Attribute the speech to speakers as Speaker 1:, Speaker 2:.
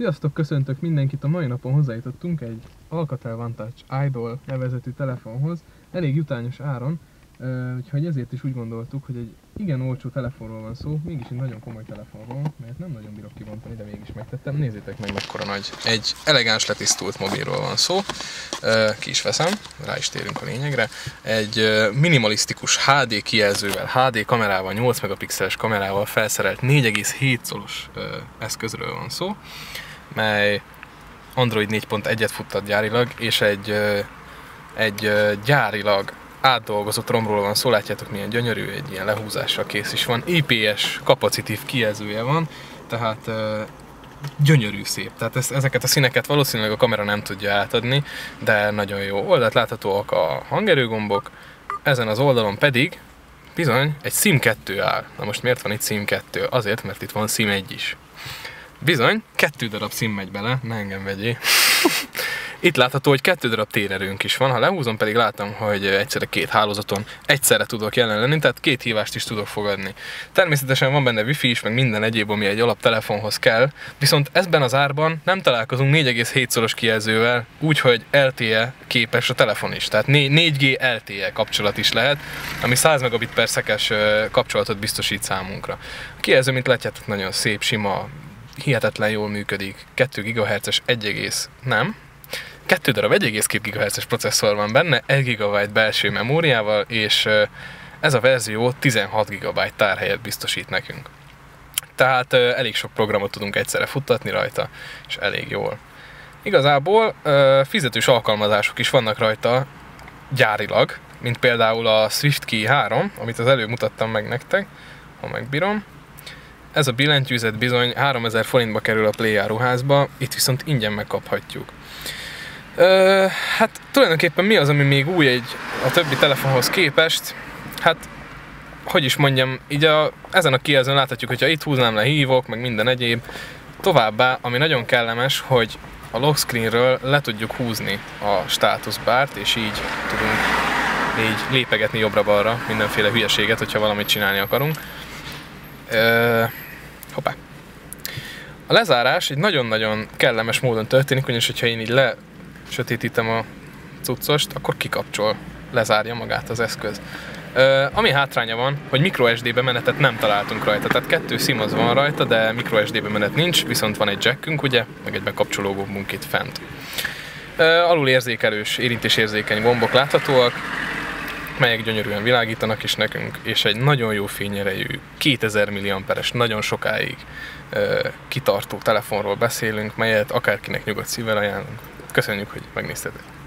Speaker 1: Sziasztok, köszöntök mindenkit! A mai napon hozzájutottunk egy Alcatel Vantage Idol nevezetű telefonhoz, elég jutányos áron, úgyhogy ezért is úgy gondoltuk, hogy egy igen olcsó telefonról van szó, mégis egy nagyon komoly telefonról, mert nem nagyon bírok kibontani, de mégis megtettem. Nézzétek meg mekkora nagy. Egy elegáns letisztult mobilról van szó, ki is veszem, rá is térünk a lényegre. Egy minimalisztikus HD kijelzővel, HD kamerával, 8 megapixeles kamerával felszerelt 4,7 szolos eszközről van szó, mely Android 4.1-et futtat gyárilag, és egy, egy gyárilag átdolgozott romról van szó, látjátok milyen gyönyörű, egy ilyen lehúzásra kész is van. IPS kapacitív kijelzője van, tehát gyönyörű szép. Tehát ezt, ezeket a színeket valószínűleg a kamera nem tudja átadni, de nagyon jó. Oldalt láthatóak a hangerőgombok, ezen az oldalon pedig bizony egy SIM 2 áll. Na most miért van itt SIM 2? Azért, mert itt van SIM 1 is. Bizony, kettő darab SIM megy bele, ne engem vegyé. Itt látható, hogy kettő darab térerőnk is van, ha lehúzom pedig látom, hogy egyszerre két hálózaton egyszerre tudok jelen lenni, tehát két hívást is tudok fogadni. Természetesen van benne wifi is, meg minden egyéb, ami egy alaptelefonhoz kell, viszont ezben az árban nem találkozunk 4,7-szoros kijelzővel, úgyhogy LTE képes a telefon is, tehát 4G LTE kapcsolat is lehet, ami 100 megabit per kapcsolatot biztosít számunkra. A kijelző, mint látjátok, nagyon szép, sima, hihetetlen jól működik, 2 GHz-es 1, nem, Kettő darab 1,2 GHz-es processzor van benne, 1 GB belső memóriával, és ez a verzió 16 GB tárhelyet biztosít nekünk. Tehát elég sok programot tudunk egyszerre futtatni rajta, és elég jól. Igazából fizetős alkalmazások is vannak rajta gyárilag, mint például a SwiftKey 3, amit az előbb mutattam meg nektek, ha megbírom. Ez a billentyűzet bizony 3000 forintba kerül a Play áruházba, itt viszont ingyen megkaphatjuk. Ö, hát tulajdonképpen mi az, ami még új egy a többi telefonhoz képest? Hát, hogy is mondjam, így a, ezen a kijelzőn láthatjuk, hogyha itt húznám le hívok, meg minden egyéb. Továbbá, ami nagyon kellemes, hogy a lock screenről le tudjuk húzni a státuszbárt, és így tudunk így lépegetni jobbra-balra mindenféle hülyeséget, hogyha valamit csinálni akarunk. Ö, hoppá. A lezárás egy nagyon-nagyon kellemes módon történik, ugyanis hogyha én így le sötétítem a cuccost, akkor kikapcsol, lezárja magát az eszköz. Uh, ami hátránya van, hogy microSD bemenetet nem találtunk rajta, tehát kettő SIM az van rajta, de microSD bemenet nincs, viszont van egy jackünk, ugye, meg egy bekapcsoló gombunk itt fent. Uh, alul érzékelős, érintésérzékeny gombok láthatóak, melyek gyönyörűen világítanak is nekünk, és egy nagyon jó fényerejű, 2000 mAh-es, nagyon sokáig uh, kitartó telefonról beszélünk, melyet akárkinek nyugodt szívvel ajánlunk. Köszönjük, hogy megnéztetek!